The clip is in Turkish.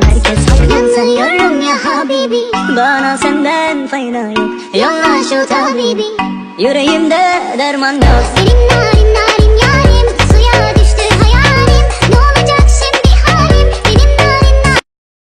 Herkes haklı sanıyorum ya Habibi. Bana senden fayda yok. Yolla şu tabibi. Yüreğimde derman yok. Seninle